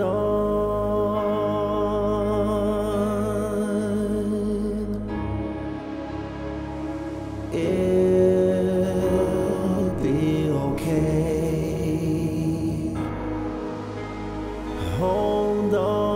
It'll be okay. Hold on.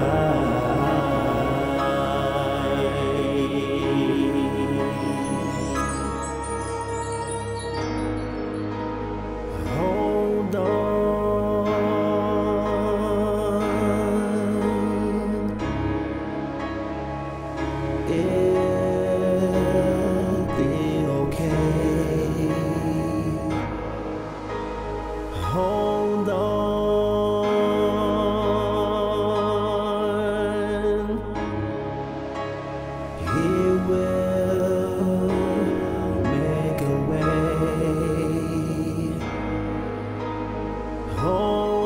Worth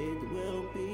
it will be